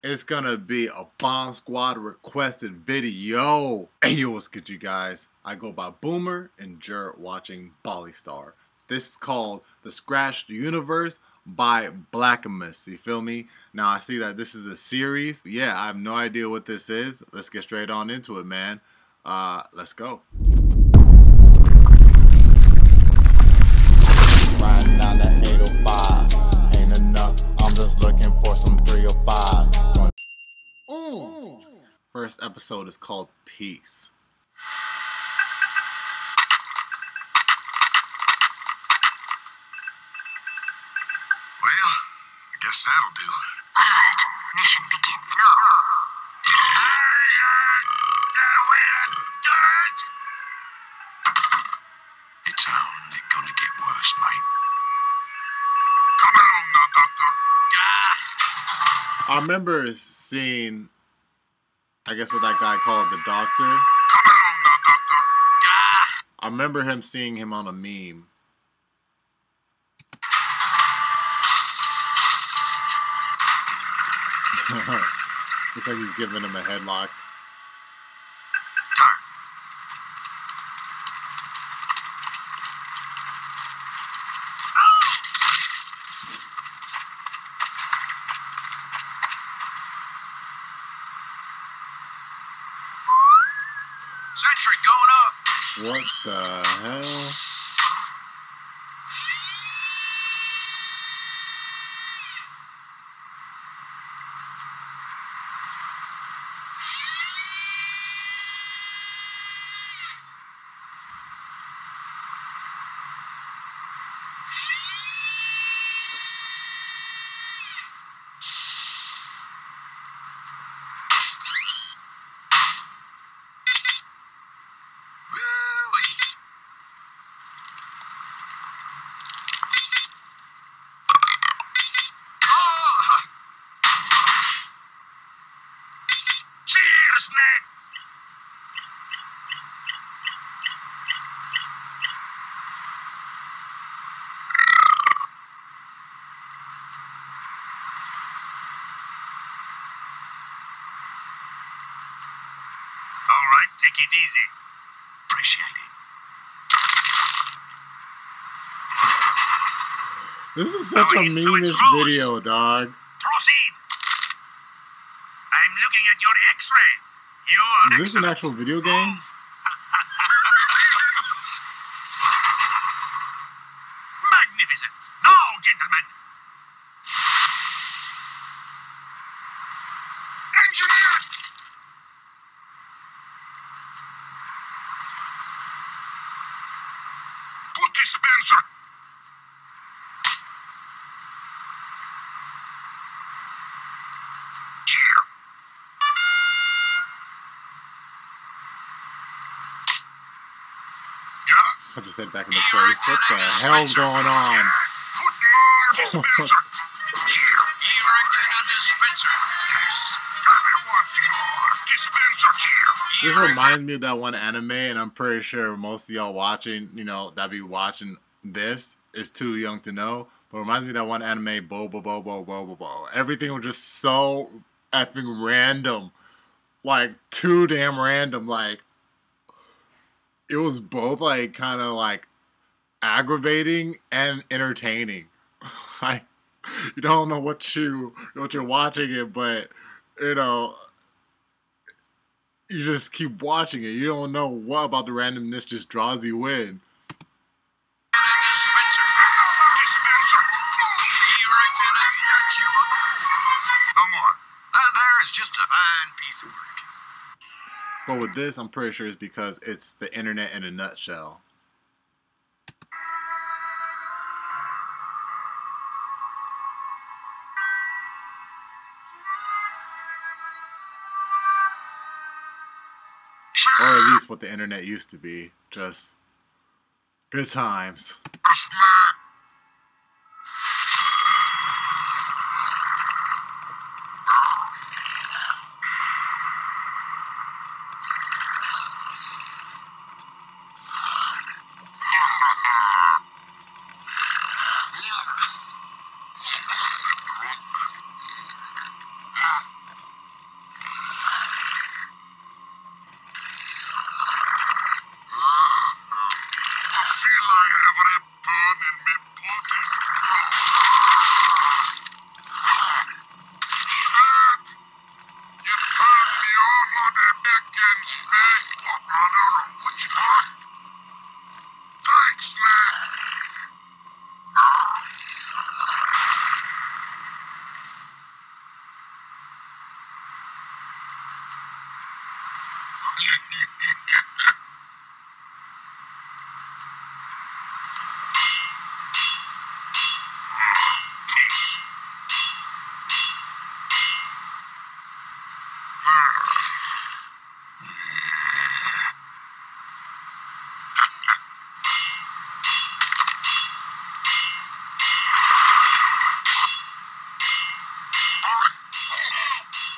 It's gonna be a Bomb Squad requested video. Hey yo, what's good you guys? I go by Boomer and Jared watching Ballystarr. This is called The Scratched Universe by Blackimus. You feel me? Now I see that this is a series. Yeah, I have no idea what this is. Let's get straight on into it, man. Uh, let's go. First episode is called Peace. Well, I guess that'll do. Alert. Mission begins now. It's only gonna get worse, mate. Come along now, Doctor. Gah! I remember seeing, I guess what that guy called the Doctor. I remember him seeing him on a meme. Looks like he's giving him a headlock. Turn. Sentry going up. What the hell? Woo-wee. Oh. Cheers, Ned. All right, take it easy. Appreciate it. This is such a Our influence memeish grows. video, dog. Proceed. I'm looking at your X-ray. You are Is this an actual video game? Yeah. I just head back into place. What the hell's going on? Put more dispenser. Here. Erecting a dispenser. Yes. Tell me once more. Dispenser here. This reminds me of that one anime, and I'm pretty sure most of y'all watching, you know, that be watching this is too young to know. But it reminds me of that one anime, Bo Bo Bo Bo Bo Bo Bo. Everything was just so effing random, like too damn random. Like it was both like kind of like aggravating and entertaining. like you don't know what you what you're watching it, but you know you just keep watching it. You don't know what about the randomness just draws you in. But with this, I'm pretty sure it's because it's the internet in a nutshell. Or at least what the internet used to be. Just good times.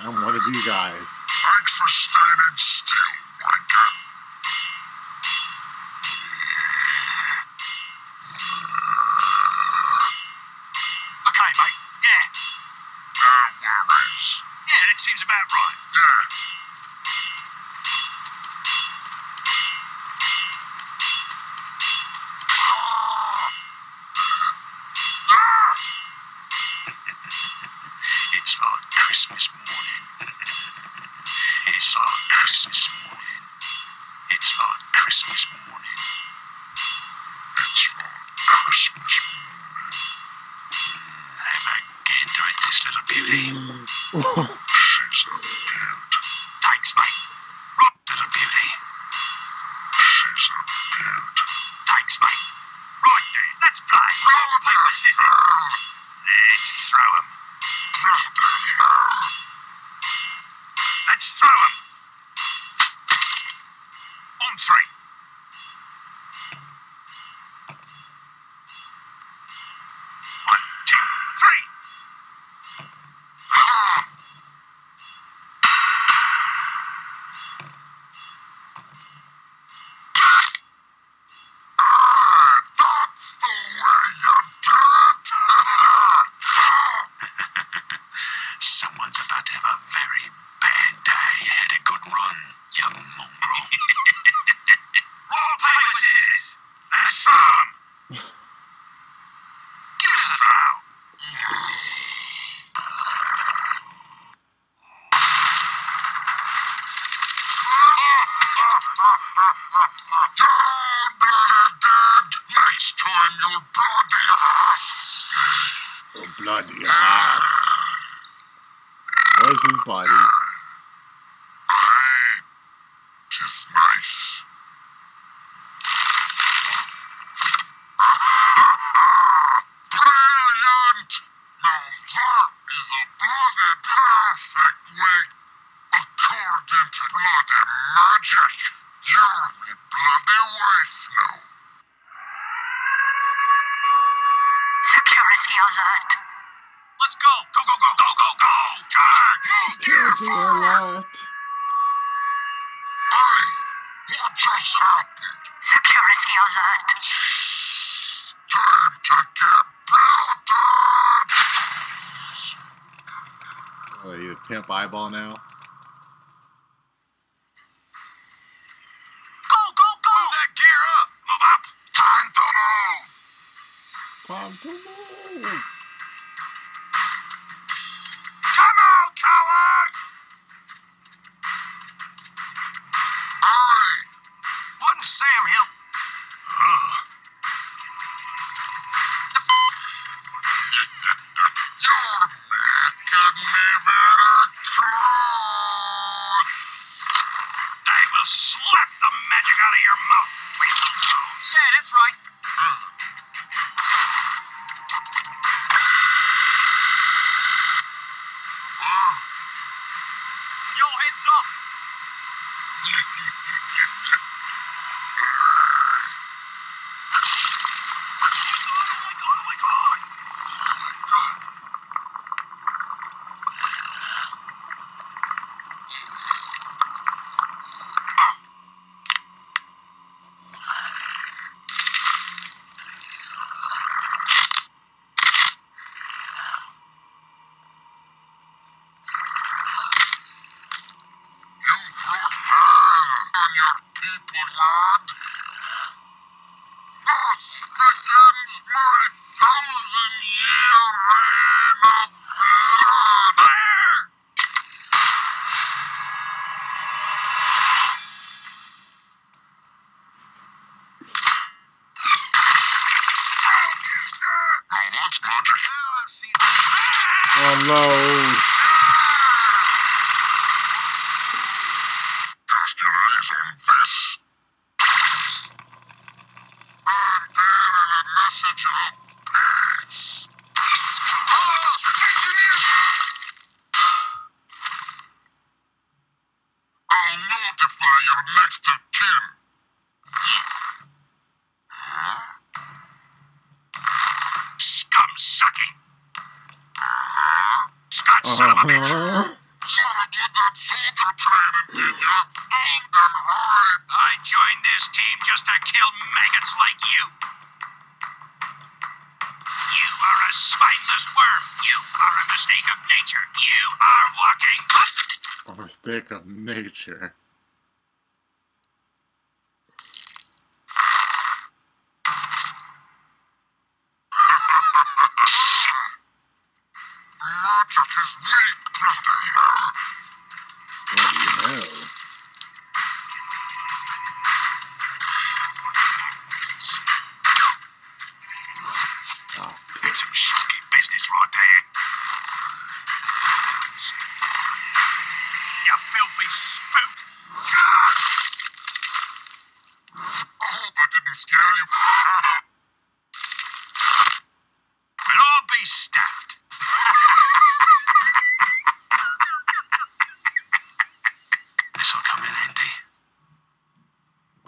I'm one of you guys. Thanks for standing still. Thanks, mate. Right then, let's play. Roll paper scissors. Let's throw 'em. God. Address hacked. Security alert. Time to get blooded. You a pimp eyeball now? No. A spineless worm. You are a mistake of nature. You are walking. A mistake of nature.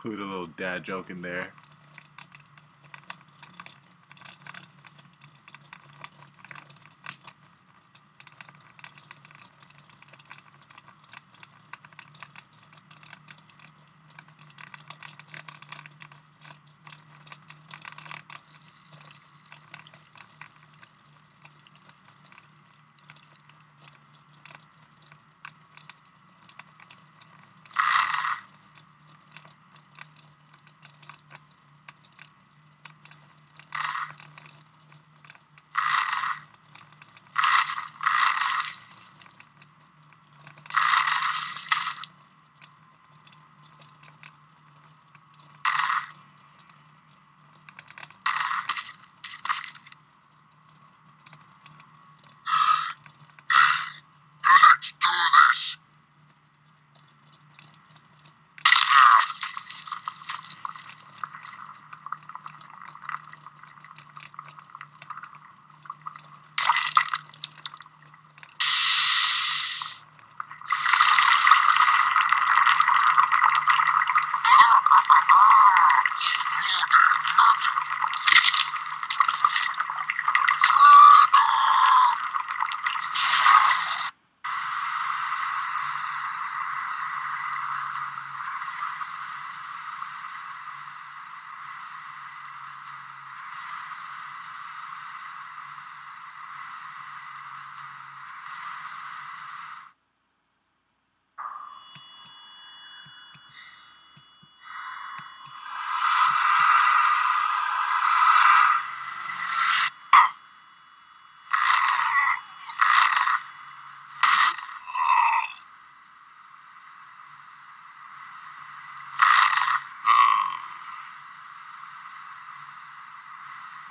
Include a little dad joke in there.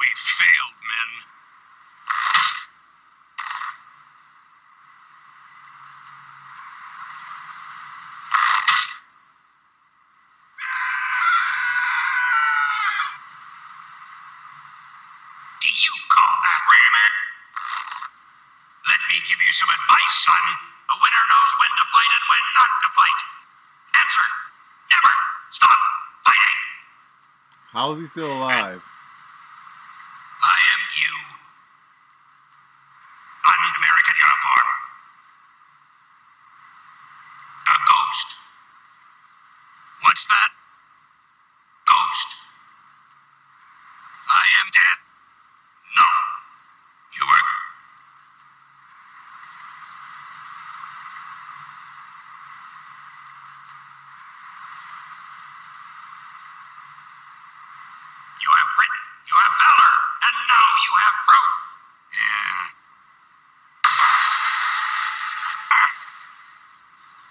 We failed, men. Do you call that women? Let me give you some advice, son. A winner knows when to fight and when not to fight. Answer. Never stop fighting. How is he still alive? I am you. Un-American uniform. A ghost. What's that? Ghost. I am dead. No. You were. You have written, you have valor, and now you have proof. Yeah.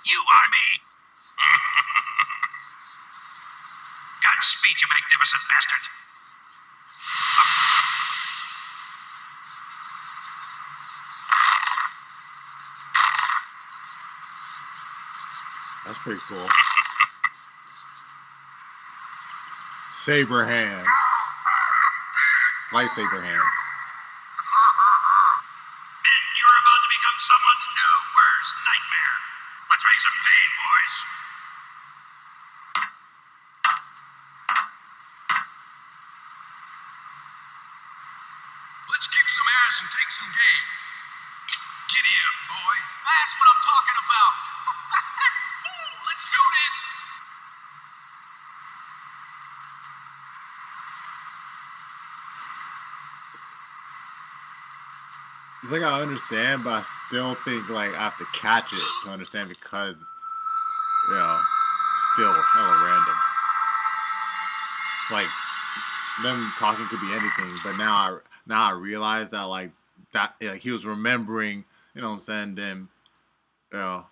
You are me. Godspeed, you magnificent bastard. That's pretty cool. Saber hand. Lightsaber hand. It's like I understand, but I still think like I have to catch it to understand because you know still hella random. It's like them talking could be anything, but now I now I realize that like that like he was remembering, you know what I'm saying, them you know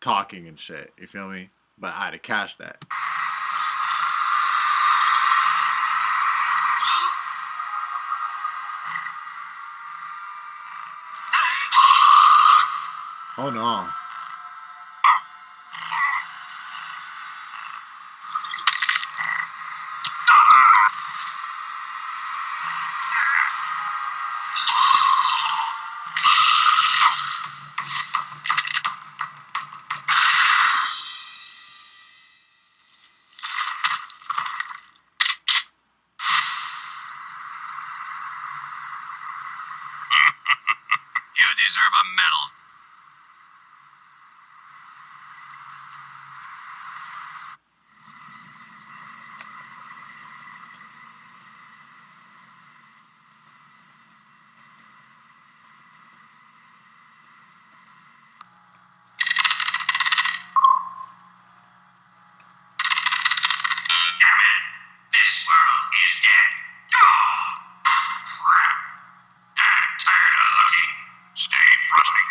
talking and shit. You feel me? But I had to catch that. Oh, On. You deserve a medal. Damn it! This world is dead. Oh, crap. I'm tired of looking. Stay frosty.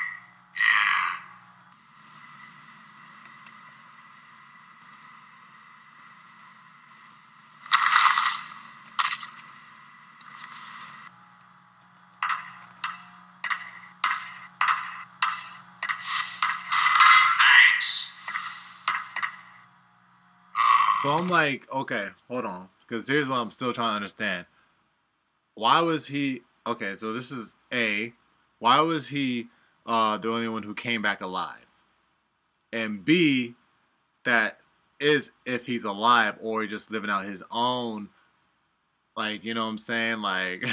Yeah. Thanks. So I'm like, okay, hold on, because here's what I'm still trying to understand. Why was he okay? So this is A. Why was he uh, the only one who came back alive? And B, that is if he's alive or he's just living out his own, like you know what I'm saying? Like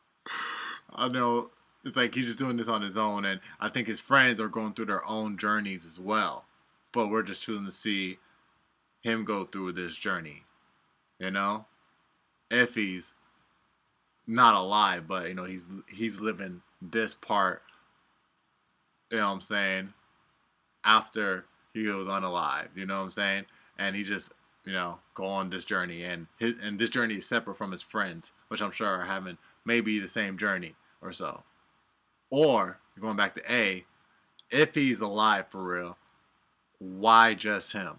I know it's like he's just doing this on his own, and I think his friends are going through their own journeys as well. But we're just choosing to see him go through this journey. You know, if he's not alive, but you know he's he's living this part. You know what I'm saying? After he was unalive, you know what I'm saying? And he just you know go on this journey, and his and this journey is separate from his friends, which I'm sure are having maybe the same journey or so. Or going back to A, if he's alive for real, why just him?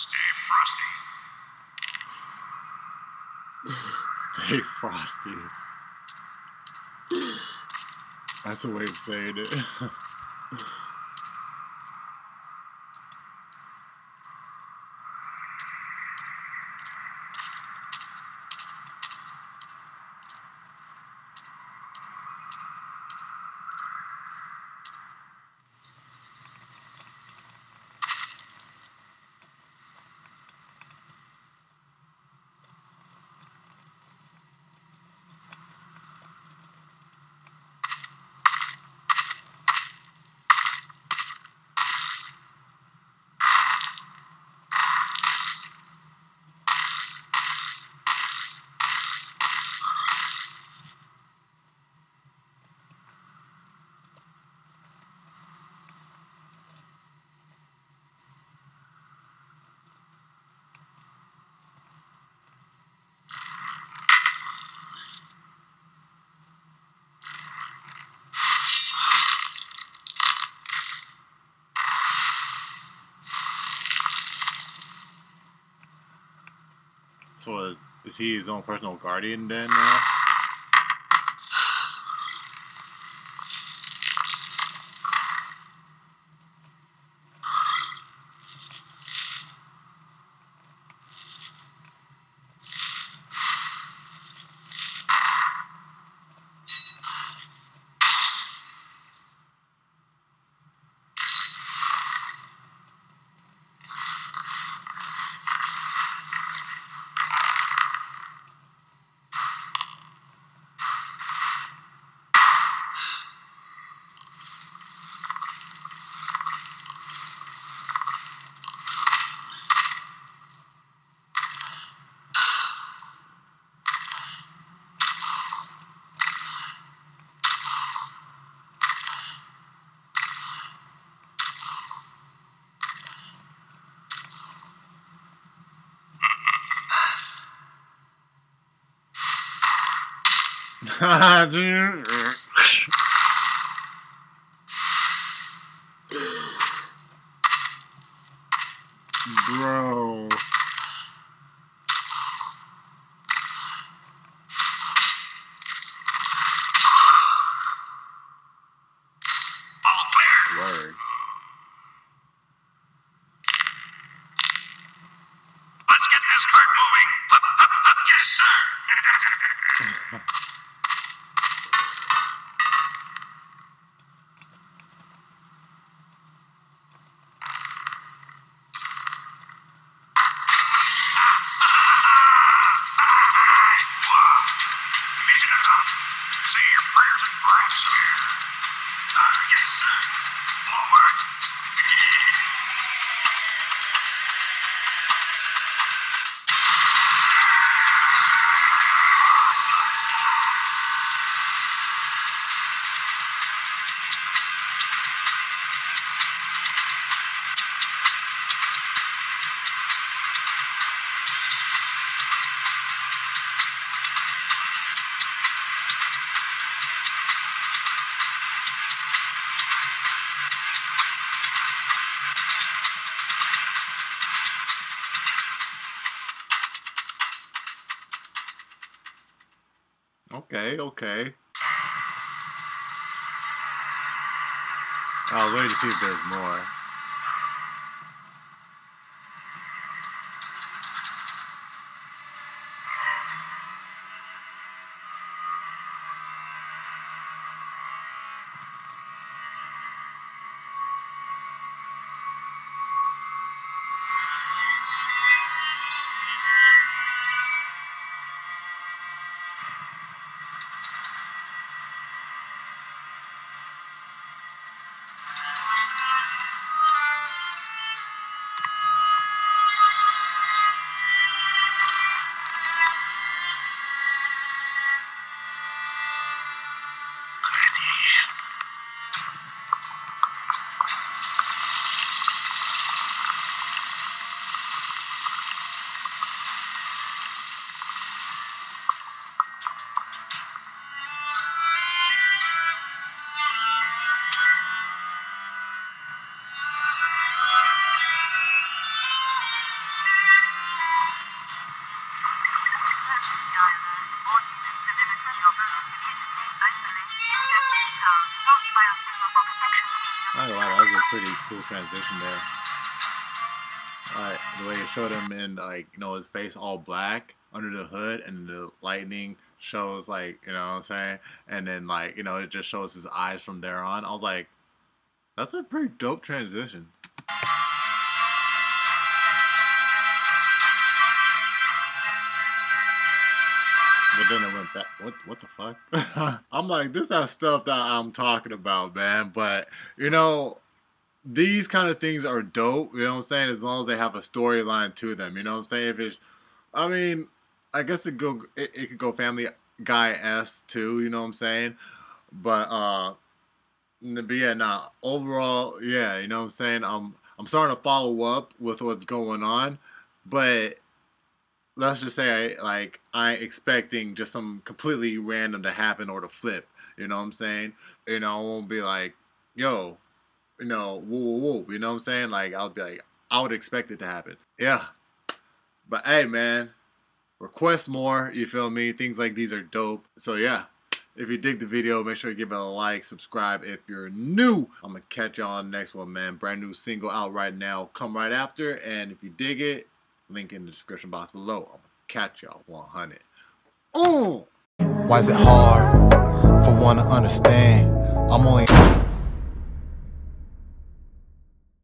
Stay frosty. Stay frosty. That's a way of saying it. So uh, is he his own personal guardian then? Now? Bro. Okay, okay. I'll wait to see if there's more. Pretty cool transition there. Like the way it showed him in like you know his face all black under the hood, and the lightning shows like you know what I'm saying, and then like you know it just shows his eyes from there on. I was like, that's a pretty dope transition. But then it went back. What? What the fuck? I'm like, this is that stuff that I'm talking about, man. But you know, these kind of things are dope. You know what I'm saying? As long as they have a storyline to them. You know what I'm saying? If it's, I mean, I guess it go it, it could go Family Guy s too. You know what I'm saying? But uh, but yeah, nah. Overall, yeah. You know what I'm saying? I'm I'm starting to follow up with what's going on, but let's just say I like I expecting just some completely random to happen or to flip. You know what I'm saying? You know, I won't be like, yo, you know, woo woo woo. You know what I'm saying? Like I'll be like, I would expect it to happen. Yeah. But hey man, request more. You feel me? Things like these are dope. So yeah. If you dig the video, make sure you give it a like, subscribe if you're new. I'm gonna catch y'all on the next one, man. Brand new single out right now. Come right after. And if you dig it, link in the description box below. I'm gonna catch y'all 100. Ooh! Why is it hard for one to understand? I'm only